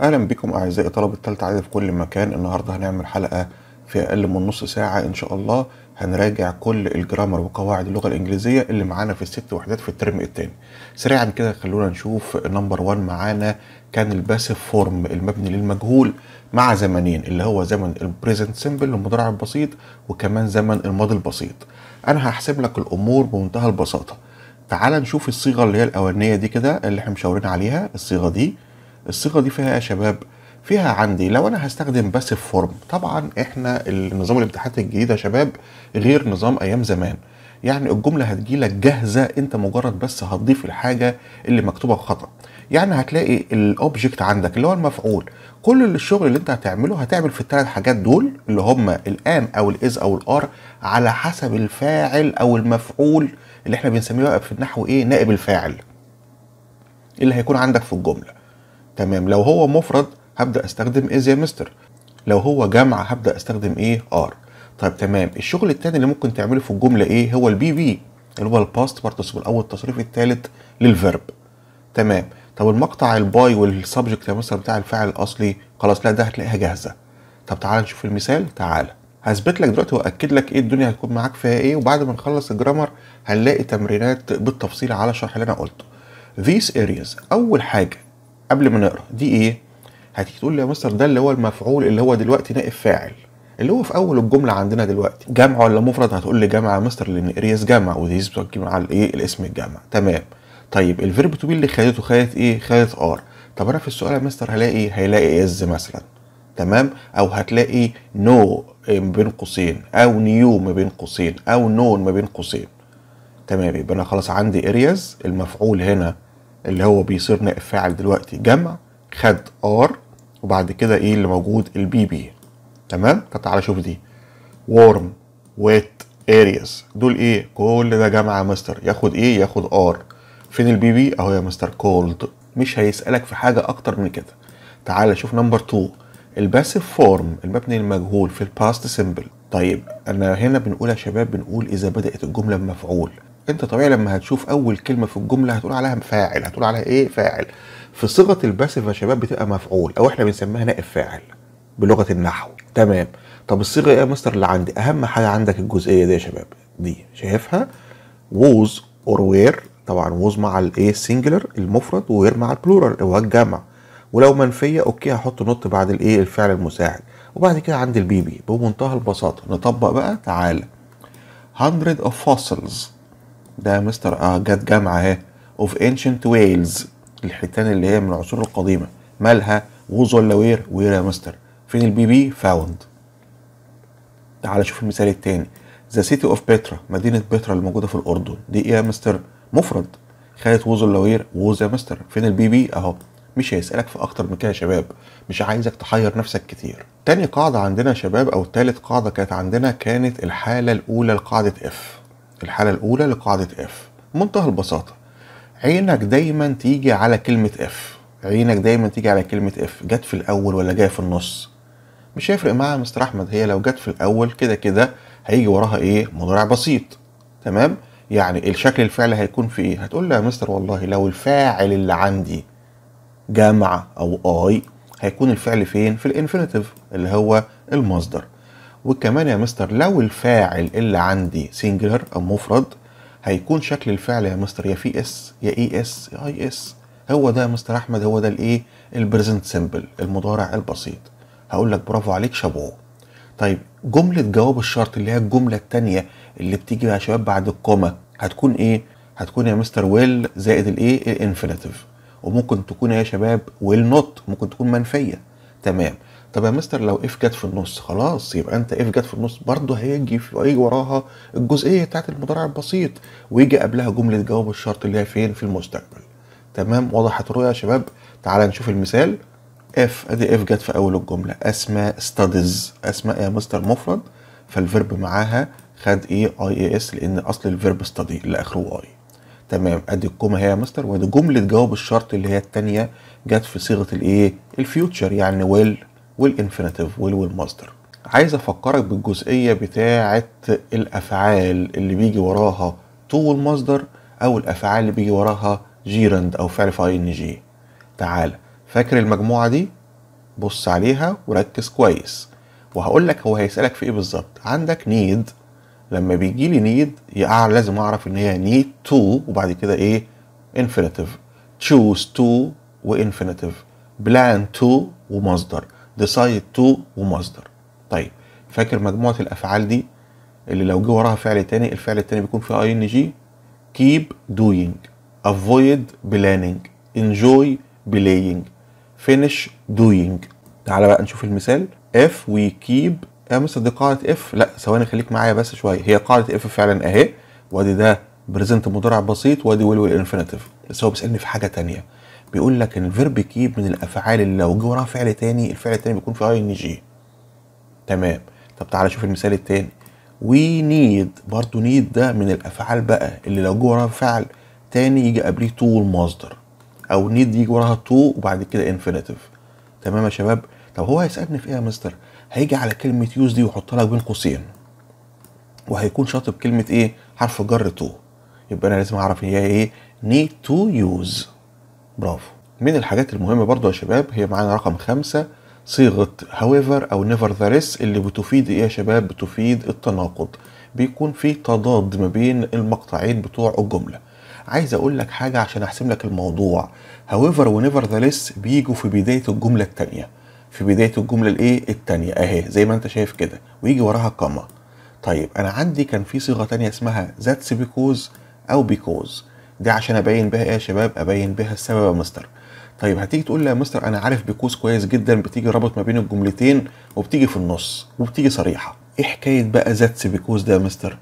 أهلا بكم أعزائي طلبة الثالثه اعدادي في كل مكان. النهارده هنعمل حلقة في أقل من نص ساعة إن شاء الله. هنراجع كل الجرامر وقواعد اللغة الإنجليزية اللي معانا في الست وحدات في الترم الثاني سريعا كده خلونا نشوف number 1 معانا. كان ال passive form المبني للمجهول مع زمنين اللي هو زمن ال present simple المضارع البسيط وكمان زمن الماضي البسيط. أنا هحسب لك الأمور بمنتهى البساطة. تعال نشوف الصيغة اللي هي الأولانية دي كده اللي إحنا مشاورين عليها. الصيغة دي الصيغه دي فيها يا شباب فيها عندي. لو أنا هستخدم passive form طبعا إحنا النظام الامتحانات الجديد يا شباب غير نظام أيام زمان. يعني الجملة هتجيلك جاهزة أنت مجرد بس هتضيف الحاجة اللي مكتوبة خطأ. يعني هتلاقي ال object عندك اللي هو المفعول. كل الشغل اللي أنت هتعمله هتعمل في الثلاث حاجات دول اللي هم ال am أو ال is أو ال are على حسب الفاعل أو المفعول اللي إحنا بنسميه بقى في النحو إيه نائب الفاعل اللي هيكون عندك في الجملة. تمام. لو هو مفرد هبدأ أستخدم is يا مستر. لو هو جمع هبدأ أستخدم إيه are طيب تمام. الشغل التاني اللي ممكن تعمله في الجملة إيه هو ال PP اللي هو ال past participle أو التصريف الثالث لل verb تمام. طب المقطع ال by وال subject مستر بتاع الفاعل الأصلي خلاص لا ده هتلاقيها جاهزة. طب تعال نشوف المثال. تعالى هثبت لك دلوقتي وأكد لك إيه الدنيا هتكون معاك فيها إيه وبعد ما نخلص الجرامر هنلاقي تمرينات بالتفصيل على الشرح اللي أنا قلته. These areas أول حاجة قبل ما نقرأ دي إيه؟ هتيجي تقول لي يا مستر ده اللي هو المفعول اللي هو دلوقتي نائب فاعل اللي هو في أول الجملة عندنا دلوقتي. جمع ولا مفرد؟ هتقول لي جمع يا مستر لأن areas جمع و these بتجي مع الايه الاسم الجمع. تمام. طيب ال verb to be اللي خدته خدت إيه؟ خدت are طب أنا في السؤال يا مستر هلاقي هيلاقي is مثلا. تمام؟ أو هتلاقي no ما بين قوسين أو new ما بين قوسين أو none ما بين قوسين. تمام يبقى أنا خلاص عندي areas المفعول هنا اللي هو بيصير نائب فاعل دلوقتي جمع خد are وبعد كده إيه اللي موجود؟ ال PP تمام؟ طب تعالى شوف دي. Warm wet areas. دول إيه؟ كل ده جمع يا مستر. ياخد إيه؟ ياخد are. فين ال PP أهو يا مستر. cold. مش هيسألك في حاجة أكتر من كده. تعالى شوف number 2 ال passive form المبني للمجهول في ال past simple طيب أنا هنا بنقول يا شباب بنقول إذا بدأت الجملة بمفعول. انت طبيعي لما هتشوف اول كلمة في الجملة هتقول عليها فاعل هتقول عليها إيه؟ فاعل. في صيغة ال passive يا شباب بتبقى مفعول أو إحنا بنسميها نائب فاعل بلغة النحو. تمام. طب الصيغة إيه يا مستر؟ اللي عندي اهم حاجة عندك الجزئية دي يا شباب. دي شايفها؟ was or were طبعا was مع الايه ال singular المفرد و were مع ال plural اللي هو الجمع. ولو منفية okay هحط not بعد الايه الفعل المساعد. وبعد كده عندي ال PP بمنتهى البساطة. نطبق بقى. تعالى 100 of fossils. ده مستر آه جت جامعة أهي. of ancient whales الحيتان اللي هي من العصور القديمة. مالها؟ was ولا were؟ were يا مستر. فين ال PP found تعال شوف المثال التاني. the city of Petra مدينة بيترا اللي موجودة في الأردن. دي إيه يا مستر؟ مفرد. خدت was ولا were؟ was يا مستر. فين ال PP أهو. مش هيسألك في أكتر من كده يا شباب. مش عايزك تحير نفسك كتير. تاني قاعدة عندنا يا شباب أو تالت قاعدة كانت عندنا كانت الحالة الأولى لقاعدة if الحالة الأولى لقاعدة if منتهى البساطة عينك دايما تيجي على كلمة if عينك دايما تيجي على كلمة if جت في الأول ولا جاية في النص؟ مش هيفرق معايا مستر أحمد هي لو جت في الأول كده كده هيجي وراها إيه؟ مضارع بسيط. تمام؟ يعني الشكل الفعلي هيكون في إيه؟ هتقول لي يا مستر والله لو الفاعل اللي عندي جمع أو I هيكون الفعل فين؟ في ال infinitive اللي هو المصدر. وكمان يا مستر لو الفاعل اللي عندي singular أو مفرد هيكون شكل الفعل يا مستر يا في s يا es يا ies. هو ده يا مستر أحمد هو ده الإيه؟ ال present simple المضارع البسيط. هقول لك برافو عليك شابوه. طيب جملة جواب الشرط اللي هي الجملة التانية اللي بتيجي يا شباب بعد ال comma هتكون إيه؟ هتكون يا مستر will زائد الإيه؟ ال infinitive وممكن تكون يا شباب will not ممكن تكون منفية. تمام. طب يا مستر لو if جت في النص خلاص يبقى أنت if جت في النص برضه هيجي هيجي وراها الجزئية بتاعت المضارع البسيط ويجي قبلها جملة جواب الشرط اللي هي فين؟ في المستقبل. تمام؟ وضحت الرؤية يا شباب؟ تعال نشوف المثال. اف أدي if جت في أول الجملة. أسماء studies أسماء يا مستر مفرد. فال verb معاها خد إيه i e s لأن أصل ال verb study اللي اخره y تمام؟ أدي ال comma هي يا مستر وأدي جملة جواب الشرط اللي هي الثانية جت في صيغة الايه ال future يعني will وال infinitive will والمصدر عايز أفكرك بالجزئية بتاعه الأفعال اللي بيجي وراها to المصدر أو الأفعال اللي بيجي وراها gerund أو فعل في ing تعال فاكر المجموعة دي؟ بص عليها وركز كويس. وهقول لك هو هيسألك في إيه بالظبط. عندك نيد لما بيجي لي need لازم أعرف إن هي need to وبعد كده إيه؟ infinitive choose to و infinitive plan to ومصدر decide to ومصدر. طيب فاكر مجموعة الأفعال دي؟ اللي لو جه وراها فعل تاني الفعل التاني بيكون فيه ing keep doing. Avoid planning. Enjoy playing. Finish doing. تعالى بقى نشوف المثال. If we keep يا مستر دي قاعدة if لا ثواني خليك معايا بس شوية. هي قاعدة if فعلا أهي. وأدي ده present مضارع بسيط وأدي will وال infinitive بس هو بيسألني في حاجة تانية. بيقول لك إن ال verb keep من الأفعال اللي لو جه وراها فعل تاني الفعل التاني بيكون فيه ing تمام. طب تعالى شوف المثال التاني. we need برضو need ده من الأفعال بقى اللي لو جه وراها فعل تاني يجي قبليه to المصدر أو need يجي وراها to وبعد كده infinitive تمام يا شباب؟ طب هو هيسألني في إيه يا مستر؟ هيجي على كلمة use دي ويحطها لك بين قوسين. وهيكون شاطب كلمه إيه؟ حرف جر to يبقى أنا لازم أعرف هي إيه؟ need to use برافو. من الحاجات المهمة برضو يا شباب هي معانا رقم خمسة صيغة however أو nevertheless اللي بتفيد إيه يا شباب؟ بتفيد التناقض. بيكون في تضاد ما بين المقطعين بتوع الجملة. عايز أقول لك حاجة عشان أحسم لك الموضوع. however و nevertheless بيجوا في بداية الجملة الثانية في بداية الجملة الإيه؟ الثانية أهي زي ما أنت شايف كده. ويجي وراها كما طيب أنا عندي كان في صيغة تانية اسمها that's because أو because. دي عشان أبين بها إيه يا شباب؟ أبين بها السبب يا مستر. طيب هتيجي تقول لي يا مستر أنا عارف بيكوز كويس جدا بتيجي رابط ما بين الجملتين وبتيجي في النص وبتيجي صريحة. إيه حكاية بقى that's because ده يا مستر؟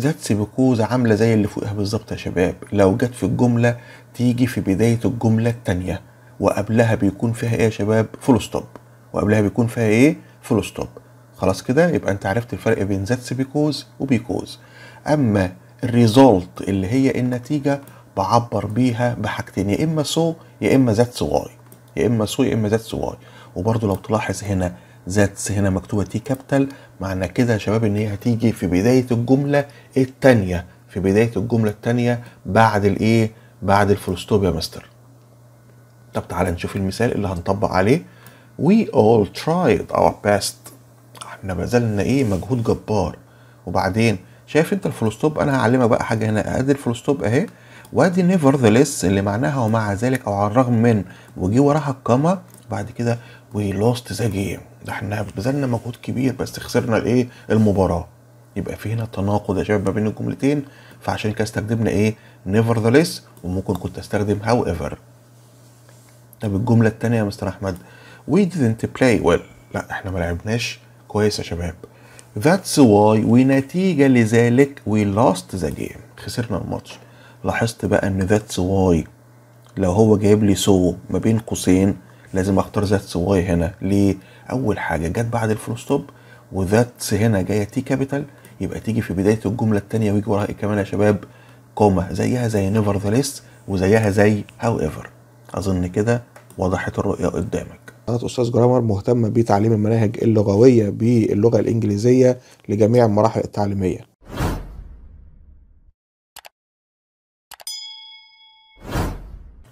that's because عاملة زي اللي فوقها بالظبط يا شباب. لو جت في الجملة تيجي في بداية الجملة الثانية وقبلها بيكون فيها إيه يا شباب؟ full stop وقبلها بيكون فيها إيه؟ full stop خلاص كده؟ يبقى أنت عرفت الفرق بين that's because و because. أما ال result اللي هي النتيجة بعبر بيها بحاجتين يا إما so يا إما that's why يا إما so يا إما that's why وبرضه لو تلاحظ هنا that's هنا مكتوبة T capital معنى كده يا شباب إن هي هتيجي في بداية الجملة الثانية في بداية الجملة الثانية بعد الإيه؟ بعد ال full stop يا مستر. طب تعالى نشوف المثال اللي هنطبق عليه. We all tried our best. إحنا بذلنا إيه؟ مجهود جبار. وبعدين شايف أنت ال full stop أنا هعلمك بقى حاجة هنا. أدي ال full stop أهي. وادي nevertheless اللي معناها ومع ذلك أو على الرغم من. وجي وراها ال comma بعد كده we lost the game ده إحنا بذلنا مجهود كبير بس خسرنا الايه المباراة. يبقى في هنا تناقض يا شباب ما بين الجملتين. فعشان كده استخدمنا إيه؟ nevertheless وممكن كنت أستخدم however طب الجملة الثانية يا مستر أحمد. We didn't play well. لا إحنا ما لعبناش كويس يا شباب. That's why ونتيجة لذلك we lost the game. خسرنا الماتش. لاحظت بقى إن that's why لو هو جايب لي so ما بين قوسين لازم أختار that's why هنا. ليه؟ أول حاجة جت بعد ال full stop و that's هنا جاية T capital يبقى تيجي في بداية الجملة التانية ويجي وراها إيه كمان يا شباب؟ comma زيها زي nevertheless وزيها زي however. أظن كده وضحت الرؤية قدامك. قناة أستاذ جرامر مهتمة بتعليم المناهج اللغوية باللغة الإنجليزية لجميع المراحل التعليمية.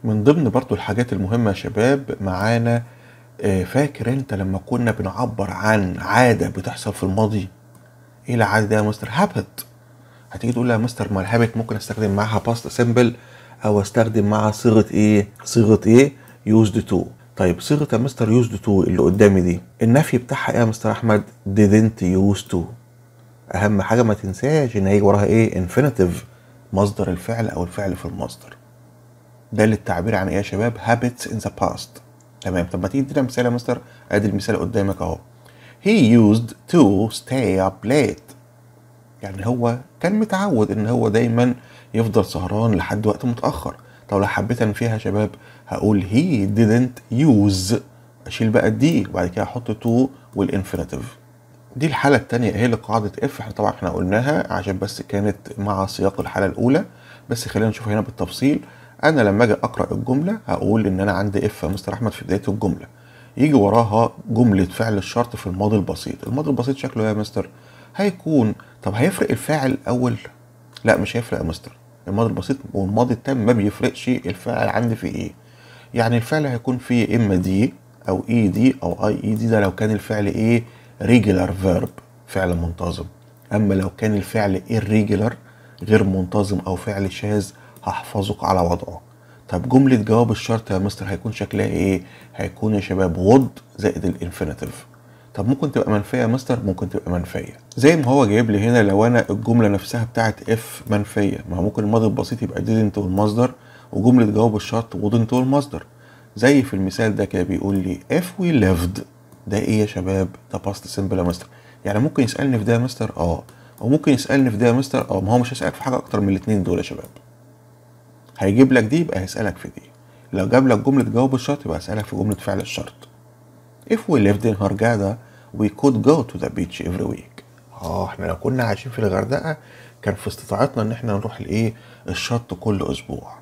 من ضمن برضو الحاجات المهمة يا شباب معانا آه، فاكر انت لما كنا بنعبر عن عادة بتحصل في الماضي؟ إيه العادة دي يا مستر؟ habit. هتيجي تقول لي يا مستر ما ال habit ممكن استخدم معاها past simple أو استخدم معاها صيغة إيه؟ صيغة إيه؟ used to طيب صيغة يا مستر used to اللي قدامي دي النفي بتاعها إيه يا مستر احمد؟ didn't use to. اهم حاجة ما تنساش ان هيجي وراها إيه؟ انفينيتيف مصدر الفعل أو الفعل في المصدر. ده للتعبير عن إيه يا شباب؟ Habits in the past. تمام؟ طب ما تيجي تدينا مثال يا مستر. ادي المثال قدامك أهو. He used to stay up late. يعني هو كان متعود إن هو دايما يفضل سهران لحد وقت متأخر. طب لو حبيت أنا فيها يا شباب هقول he didn't use. أشيل بقى ال d وبعد كده أحط to وال infinitive دي الحالة التانية اهي لقاعدة if إحنا طبعا إحنا قلناها عشان بس كانت مع سياق الحالة الأولى. بس خلينا نشوف هنا بالتفصيل. أنا لما أجي أقرأ الجملة هقول إن أنا عندي if يا مستر أحمد في بداية الجملة. يجي وراها جملة فعل الشرط في الماضي البسيط. الماضي البسيط شكله إيه يا مستر هيكون طب هيفرق الفاعل الأول؟ لا مش هيفرق يا مستر. الماضي البسيط والماضي التام ما بيفرقش الفاعل عندي في إيه. يعني الفعل هيكون فيه إما d أو ed أو ied ده لو كان الفعل إيه؟ regular verb فعل منتظم. أما لو كان الفعل irregular غير منتظم أو فعل شاذ هحفظه على وضعه. طب جملة جواب الشرط يا مستر هيكون شكلها إيه؟ هيكون يا شباب would زائد ال infinitive طب ممكن تبقى منفية يا مستر؟ ممكن تبقى منفية. زي ما هو جايب لي هنا لو أنا الجملة نفسها بتاعت if منفية. ما ممكن الماضي البسيط يبقى didn't والمصدر وجملة جواب الشرط wouldn't والمصدر زي في المثال ده كده بيقول لي if we lived. ده إيه يا شباب؟ ده past simple يا مستر. يعني ممكن يسألني في ده يا مستر؟ آه. أو ممكن يسألني في ده يا مستر؟ آه. ما هو مش هيسألك في حاجة أكتر من الاتنين دول يا شباب. هيجيب لك دي يبقى هيسألك في دي. لو جاب لك جملة جواب الشرط يبقى هيسألك في جملة فعل الشرط. If we lived in Hurghada we could go to the beach every week. آه إحنا لو كنا عايشين في الغردقة كان في استطاعتنا إن إحنا نروح الايه الشط كل أسبوع.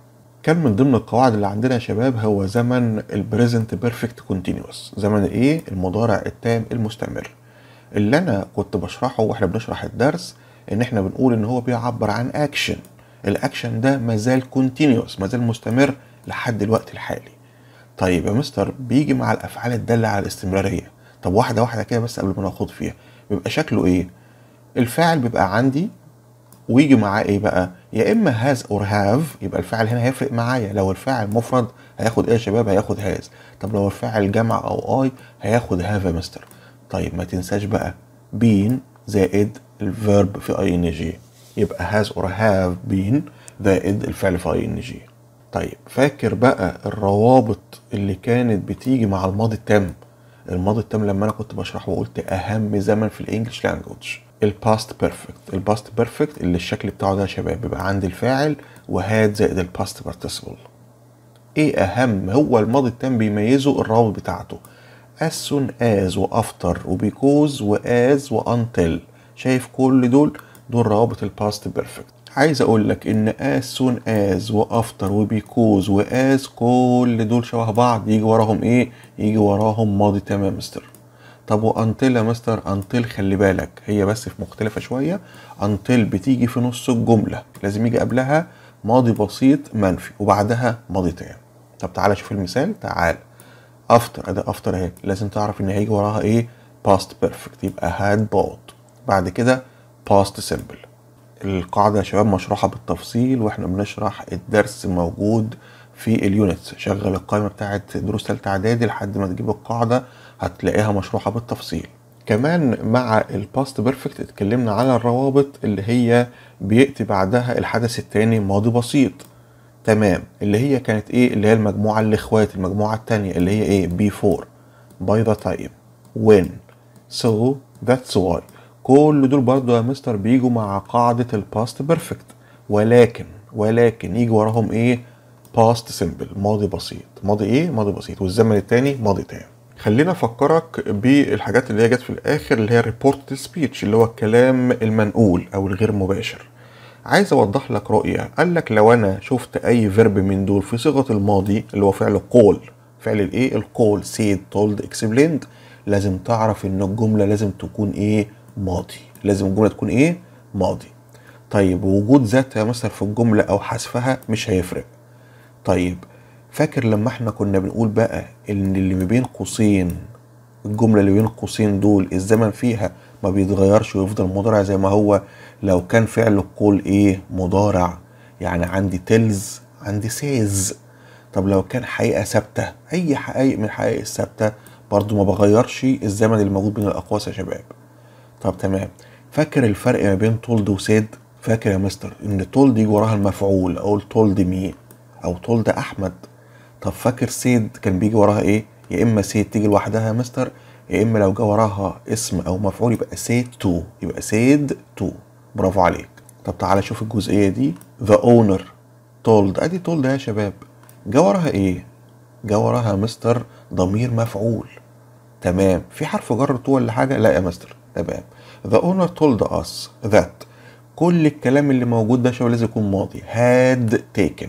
كان من ضمن القواعد اللي عندنا يا شباب هو زمن ال present perfect continuous زمن الايه المضارع التام المستمر. اللي أنا كنت بشرحه وإحنا بنشرح الدرس إن إحنا بنقول إن هو بيعبر عن action ال action ده مازال continuous مازال مستمر لحد الوقت الحالي. طيب يا مستر بيجي مع الأفعال الدالة على الاستمرارية. طب واحدة واحدة كده بس قبل ما ناخد فيها. بيبقى شكله إيه؟ الفاعل بيبقى عندي ويجي معاه إيه بقى؟ يا إما has or have يبقى الفاعل هنا هيفرق معايا. لو الفاعل مفرد هياخد إيه يا شباب؟ هياخد has طب لو الفاعل جمع أو I هياخد have يا مستر. طيب ما تنساش بقى. been زائد ال verb في ing يبقى has or have been زائد الفعل في ing طيب فاكر بقى الروابط اللي كانت بتيجي مع الماضي التام؟ الماضي التام لما أنا كنت بشرحه وقلت أهم زمن في ال English language ال past perfect ال past perfect اللي الشكل بتاعه ده يا شباب بيبقى عندي الفاعل و had زائد ال past participle إيه أهم؟ هو الماضي التام بيميزه الروابط بتاعته. as soon as و after و because و as و until شايف كل دول؟ دول روابط ال past perfect عايز أقول لك إن as soon as و after و because و as كل دول شبه بعض يجي وراهم إيه؟ يجي وراهم ماضي تام يا مستر. طب و until يا مستر؟ until خلي بالك هي بس في مختلفة شوية. until بتيجي في نص الجملة لازم يجي قبلها ماضي بسيط منفي وبعدها ماضي تام. طب تعالى شوف المثال تعال. After أدي after أهي. لازم تعرف إن هيجي وراها إيه؟ past perfect يبقى had put بعد كده past simple القاعدة يا شباب مشروحة بالتفصيل وإحنا بنشرح الدرس موجود في ال units. شغل القائمة بتاعت دروس تالتة إعدادي لحد ما تجيب القاعدة هتلاقيها مشروحة بالتفصيل. كمان مع ال past perfect اتكلمنا على الروابط اللي هي بيأتي بعدها الحدث التاني ماضي بسيط. تمام. اللي هي كانت إيه؟ اللي هي المجموعة الإخوات المجموعة التانية اللي هي إيه؟ Before by the time. When. So that's why. كل دول برضو يا مستر بيجوا مع قاعدة ال past perfect ولكن ولكن يجي وراهم إيه؟ past simple ماضي بسيط. ماضي إيه؟ ماضي بسيط. والزمن التاني ماضي تام خلينا أفكرك بالحاجات اللي هي جت في الآخر اللي هي reported speech اللي هو الكلام المنقول أو الغير مباشر. عايز أوضح لك رؤية. قال لك لو أنا شفت أي verb من دول في صيغة الماضي اللي هو فعل قول فعل الإيه؟ القول said told explained لازم تعرف إن الجملة لازم تكون إيه؟ ماضي. لازم الجملة تكون إيه؟ ماضي. طيب وجود that يا مستر في الجملة أو حذفها مش هيفرق. طيب فاكر لما إحنا كنا بنقول بقى إن اللي ما بين قوسين الجملة اللي بين قوسين دول الزمن فيها ما بيتغيرش ويفضل مضارع زي ما هو؟ لو كان فعل القول إيه؟ مضارع. يعني عندي tells عندي says. طب لو كان حقيقة ثابتة أي حقائق من الحقائق الثابتة برضو ما بغيرش الزمن اللي موجود بين الأقواس يا شباب. طب تمام. فاكر الفرق ما بين told و said فاكر يا مستر إن told يجي وراها المفعول أقول told me أو told أحمد. طب فاكر said كان بيجي وراها إيه؟ يا إما said تيجي لوحدها يا مستر يا إما لو جه وراها اسم أو مفعول يبقى said to يبقى said to. برافو عليك. طب تعالى شوف الجزئية دي. The owner told. أدي told يا شباب. جه وراها إيه؟ جه وراها مستر ضمير مفعول. تمام. في حرف جر تو ولا حاجة؟ لا يا مستر. تمام. The owner told us that كل الكلام اللي موجود ده شباب لازم يكون ماضي. Had taken.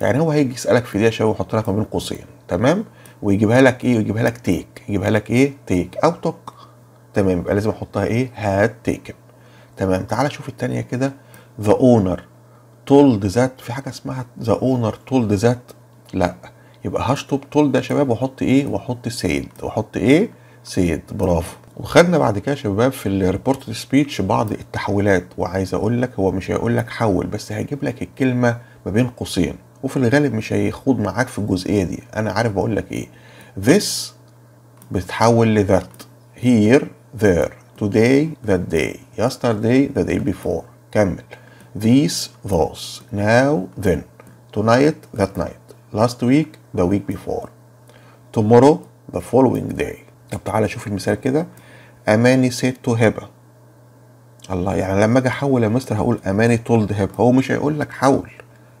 يعني هو هيجي يسألك في دي يا شباب ويحط لك ما بين قوسين. تمام؟ ويجيبها لك إيه؟ ويجيبها لك تيك يجيبها لك إيه؟ تيك أو توك تمام. يبقى لازم أحطها إيه؟ had taken. تمام. تعالى شوف التانية كده. The owner told that. في حاجة اسمها the owner told that. لا. يبقى هشطب told يا شباب وأحط إيه؟ وأحط said. وأحط إيه؟ said. برافو. وخدنا بعد كده شباب في ال reported speech بعض التحويلات وعايز أقول لك هو مش هيقول لك حول بس هيجيب لك الكلمة ما بين قوسين وفي الغالب مش هيخوض معاك في الجزئية دي. أنا عارف بقول لك إيه. This بتتحول ل that here there today that day yesterday the day before. كمل. These those now then. Tonight that night. Last week the week before. Tomorrow the following day. طب تعالى شوف المثال كده. أماني said to هبه الله يعني لما أجي أحول يا مستر هقول أماني told هبه هو مش هيقول لك حول.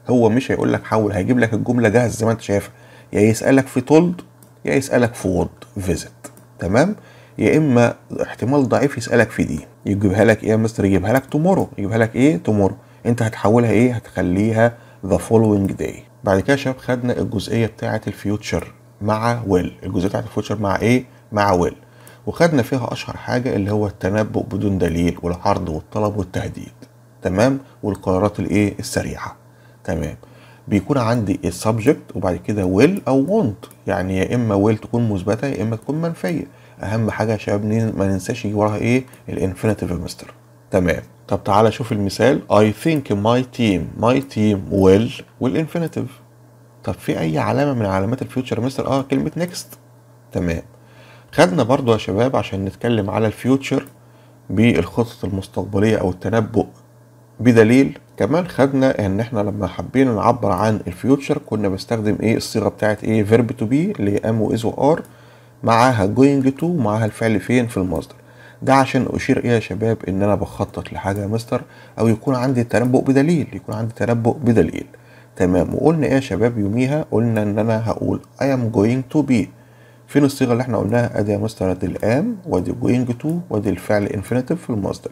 هو مش هيقول لك حول. هيجيب لك الجملة جاهز زي ما أنت شايفها. يا يسألك في told يا يسألك في would visit تمام؟ يا إما احتمال ضعيف يسألك في دي. يجيبها لك إيه يا مستر؟ يجيبها لك tomorrow يجيبها لك إيه؟ tomorrow أنت هتحولها إيه؟ هتخليها the following day بعد كده يا شباب خدنا الجزئية بتاعة ال future مع will الجزئية بتاعة ال future مع إيه؟ مع will وخدنا فيها أشهر حاجة اللي هو التنبؤ بدون دليل والعرض والطلب والتهديد تمام؟ والقرارات الإيه؟ السريعة تمام؟ بيكون عندي ال subject وبعد كده will أو won't يعني يا إما will تكون مثبتة يا إما تكون منفية. أهم حاجة يا شباب ما ننساش يجي وراها إيه؟ ال infinitive مستر تمام؟ طب تعالى شوف المثال. I think my team my team will وال infinitive طب في أي علامة من علامات ال future مستر آه كلمة next تمام؟ خدنا برضو يا شباب عشان نتكلم على ال future بالخطط المستقبلية أو التنبؤ بدليل كمان خدنا إن إحنا لما حبينا نعبر عن ال future كنا بنستخدم إيه؟ الصيغة بتاعت إيه؟ verb to be اللي هي am و is و are معاها going to ومعاها الفعل فين؟ في المصدر. ده عشان أشير إيه يا شباب إن أنا بخطط لحاجة يا مستر أو يكون عندي تنبؤ بدليل يكون عندي تنبؤ بدليل. تمام. وقلنا إيه يا شباب يوميها؟ قلنا إن أنا هقول I am going to be. فين الصيغه اللي إحنا قلناها أدي يا مستر ادي ال am وادي going to وادي الفعل infinitive في المصدر.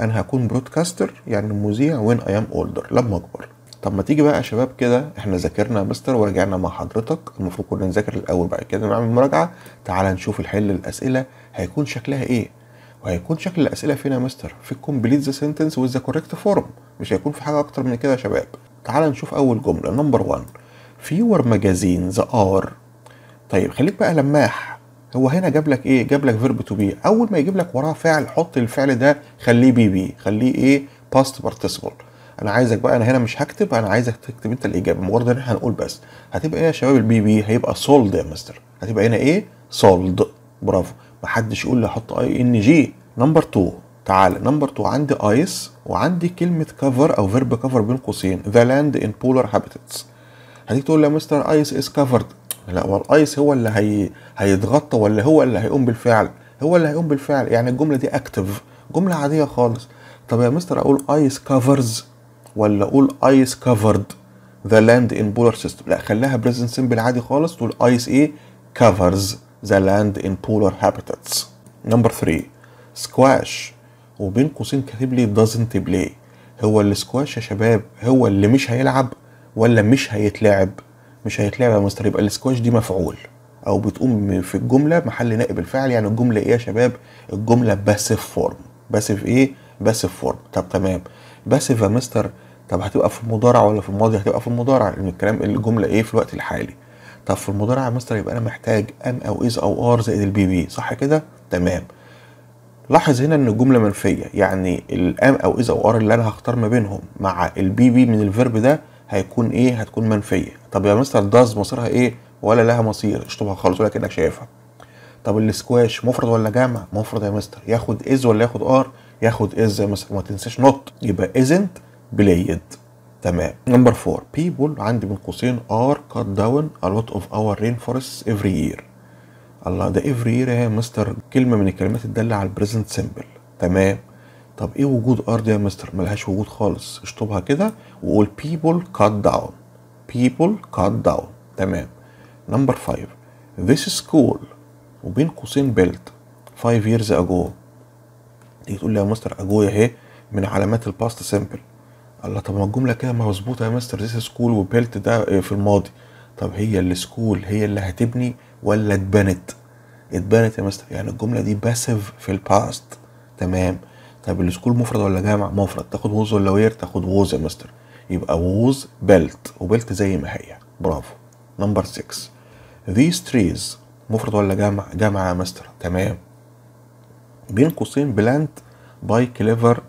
أنا هكون broadcaster يعني مذيع when I am older لما أكبر. طب ما تيجي بقى يا شباب كده إحنا ذاكرنا يا مستر ورجعنا مع حضرتك. المفروض كنا نذاكر الأول بعد كده نعمل مراجعة. تعال نشوف الحل الأسئلة. هيكون شكلها إيه؟ وهيكون شكل الأسئلة فين يا مستر في complete the sentence with the correct form مش هيكون في حاجة أكتر من كده يا شباب. تعال نشوف أول جملة. number 1 fewer magazines are طيب خليك بقى لماح. هو هنا جاب لك إيه؟ جاب لك verb to be أول ما يجيب لك وراه فعل حط الفعل ده خليه PP خليه إيه؟ past participle أنا عايزك بقى أنا هنا مش هكتب أنا عايزك تكتب أنت الإجابة. مجرد إن إحنا هنقول بس. هتبقى إيه يا شباب ال PP هيبقى sold يا مستر هتبقى هنا إيه؟ sold برافو. محدش يقول لي أحط ing number 2 تعالى number 2 عندي ice وعندي كلمة cover أو verb cover بين قوسين. the land in polar habitats هتيجي تقول لي يا مستر ice is covered لا هو ال ice هو اللي هي هيتغطى ولا هو اللي هيقوم بالفعل هو اللي هيقوم بالفعل. يعني الجملة دي active جملة عادية خالص. طب يا مستر أقول ice covers ولا أقول ice covered the land in polar system لا خليها present simple عادي خالص. تقول ice إيه؟ covers the land in polar habitats number 3 سكواش وبين قوسين كاتب لي doesn't play. هو السكواش يا شباب؟ هو اللي مش هيلعب ولا مش هيتلعب؟ مش هيتلعب يا مستر يبقى السكواش دي مفعول. أو بتقوم في الجملة محل نائب الفاعل يعني الجملة إيه يا شباب؟ الجملة passive form passive إيه؟ passive form طب تمام. passive يا مستر طب هتبقى في المضارع ولا في الماضي؟ هتبقى في المضارع لأن الكلام الجملة إيه في الوقت الحالي. طب في المضارع يا مستر يبقى أنا محتاج am أو is أو are زائد ال PP صح كده؟ تمام. لاحظ هنا إن الجملة منفية يعني ال am أو is أو are اللي أنا هختار ما بينهم مع ال PP من ال verb ده هيكون إيه؟ هتكون منفية. طب يا مستر does مصيرها إيه؟ ولا لها مصير. اشطبها خالص ولا كأنك شايفها. طب السكواش مفرد ولا جمع؟ مفرد يا مستر. ياخد is ولا ياخد are؟ ياخد is يا مستر. ما تنساش not. يبقى isn't played تمام. number 4 people عندي من قوسين. Are cut down a lot of our rainforests every year. الله ده every year يا مستر. كلمة من الكلمات الدالة على ال present simple تمام. طب إيه وجود are دي يا مستر؟ ملهاش وجود خالص. اشطبها كده وقول people cut down. People cut down. تمام. number 5 this school وبين قوسين built 5 years ago. تيجي تقول لي يا مستر أجو اهي من علامات ال past simple الله طب ما الجملة كده مظبوطة يا مستر. this school و built ده في الماضي. طب هي ال school هي اللي هتبني ولا اتبنت؟ اتبنت يا مستر. يعني الجملة دي passive في ال past تمام. طب ال school مفرد ولا جمع؟ مفرد. تاخد was ولا were تاخد was يا مستر. يبقى was built و built زي ما هي. برافو. number 6 these trees مفرد ولا جمع؟ جمع يا مستر. تمام. بين قوسين plant by clever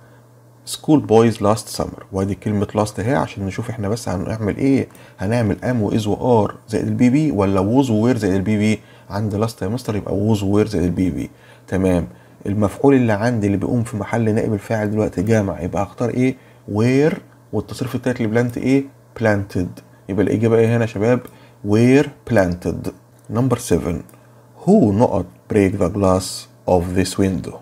school boys last summer. وادي كلمة last اهي عشان نشوف إحنا بس هنعمل إيه. هنعمل am و is و are زائد ال PP ولا was و were زائد ال PP عند last يا مستر يبقى was و were زائد ال PP تمام. المفعول اللي عندي اللي بيقوم في محل نائب الفاعل دلوقتي جمع يبقى اختار إيه؟ were والتصريف التالت ل plant إيه؟ planted. يبقى الإجابة إيه هنا يا شباب؟ were planted. Number 7 who not break the glass of this window?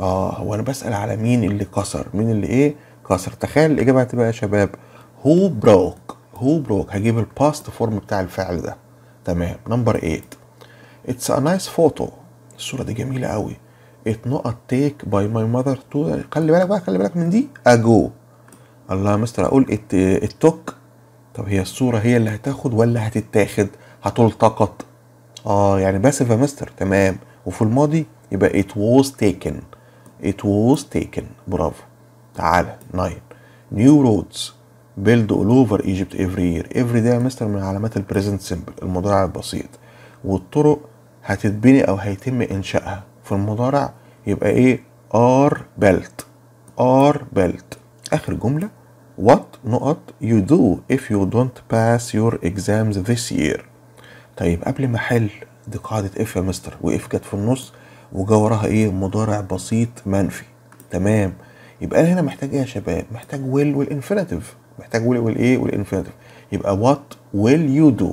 آه هو أنا بسأل على مين اللي كسر؟ مين اللي إيه؟ كسر. تخيل الإجابة هتبقى يا شباب who broke. who broke. هجيب ال past form بتاع الفعل ده. تمام. number 8 it's a nice photo. الصورة دي جميلة قوي. It not take by my mother two خلي بالك بقى خلي بالك من دي. Ago. الله يا مستر أقول ال took طب هي الصورة هي اللي هتاخد ولا هتتاخد؟ هتلتقط. آه يعني باسف يا مستر تمام. وفي الماضي يبقى it was taken. It was taken. برافو. تعالى 9 new roads build all over Egypt every year. Every ده يا مستر من علامات ال present simple المضارع البسيط. والطرق هتتبني أو هيتم إنشائها. في المضارع يبقى إيه؟ Are built are built آخر جملة. What نقط you do if you don't pass your exams this year. طيب قبل ما أحل دي قاعدة if يا مستر و if جت في النص وجا وراها إيه؟ مضارع بسيط منفي. تمام. يبقى أنا هنا محتاج إيه يا شباب؟ محتاج will وال infinitive محتاج will والايه وال infinitive يبقى what will you do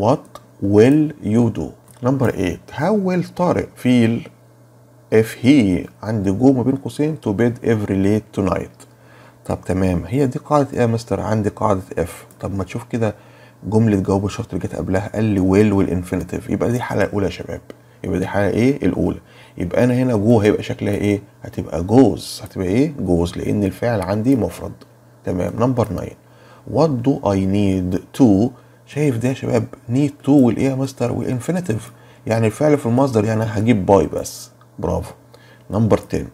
what will you do number 8 how will طارق feel if he عندي جو ما بين قوسين to bed very late tonight طب تمام. هي دي قاعدة إيه يا مستر؟ عندي قاعدة if طب ما تشوف كده جملة جواب الشرط اللي جت قبلها قال لي will وال infinitive يبقى دي الحالة الأولى يا شباب. يبقى دي الحالة إيه؟ الأولى. يبقى أنا هنا جو هيبقى شكلها إيه؟ هتبقى goes هتبقى إيه؟ goes لأن الفعل عندي مفرد. تمام. number 9 what do I need to شايف ده يا شباب؟ need to والايه يا مستر؟ وال infinitive يعني الفعل في المصدر يعني هجيب buy بس. برافو. number 10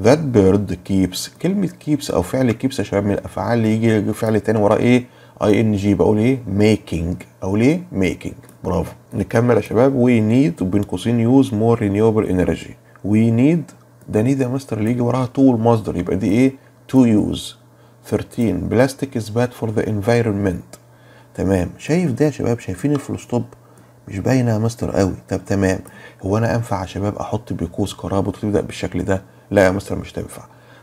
that bird keeps كلمة keeps أو فعل keeps يا شباب من الأفعال اللي يجي فعل تاني وراه إيه؟ ing بقول إيه؟ making. أقول إيه؟ making. برافو. نكمل يا شباب. We need وبين قوسين use more renewable energy. We need ده need يا مستر اللي يجي وراها to المصدر يبقى دي إيه؟ to use. 13 plastic is bad for the environment. تمام. شايف ده يا شباب؟ شايفين ال full stop مش باينة يا مستر قوي. طب تمام. هو أنا أنفع يا شباب أحط because كرابط وتبدا بالشكل ده؟ لا يا مستر مش تنفع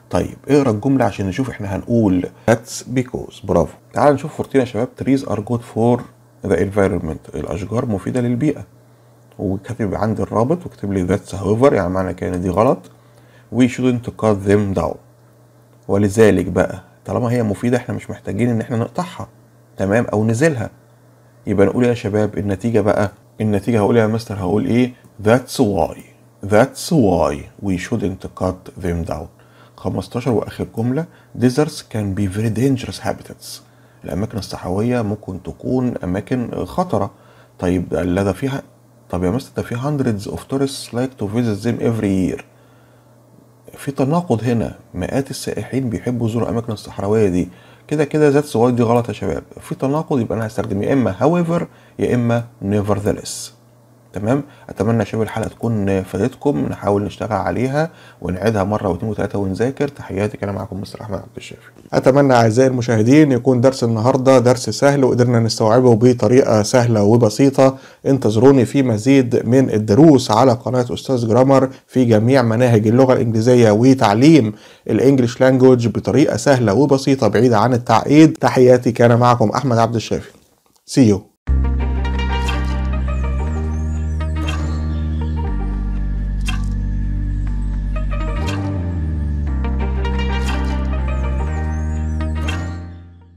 طيب اقرأ الجملة عشان نشوف إحنا هنقول that's because. برافو. تعال نشوف فورتين يا شباب. Trees are good for the environment. الأشجار مفيدة للبيئة. وكاتب عندي الرابط وكتب لي that's however يعني معنى كده دي غلط. We shouldn't cut them down. ولذلك بقى طالما هي مفيدة إحنا مش محتاجين إن إحنا نقطعها. تمام؟ أو نزيلها. يبقى نقول يا شباب النتيجة بقى النتيجة هقول يا مستر هقول إيه؟ That's why. That's why we shouldn't cut them down. 15 وآخر جملة. Deserts can be very dangerous habitats. الأماكن الصحراوية ممكن تكون أماكن خطرة. طيب ده فيها طب يا مستر ده في hundreds of tourists like to visit them every year. في تناقض هنا. مئات السائحين بيحبوا يزوروا الأماكن الصحراوية دي. كده كده ذات سواي دي غلط يا شباب. في تناقض يبقى أنا هستخدم يا إما however يا إما nevertheless. تمام؟ أتمنى يا شباب الحلقة تكون فادتكم نحاول نشتغل عليها ونعيدها مرة واثنين وثلاثة ونذاكر. تحياتي كان معاكم مستر أحمد عبد الشافي. أتمنى أعزائي المشاهدين يكون درس النهارده درس سهل وقدرنا نستوعبه بطريقة سهلة وبسيطة. انتظروني في مزيد من الدروس على قناة أستاذ جرامر في جميع مناهج اللغة الإنجليزية وتعليم الإنجليش لانجوج بطريقة سهلة وبسيطة بعيدة عن التعقيد. تحياتي كان معكم أحمد عبد الشافي. See you.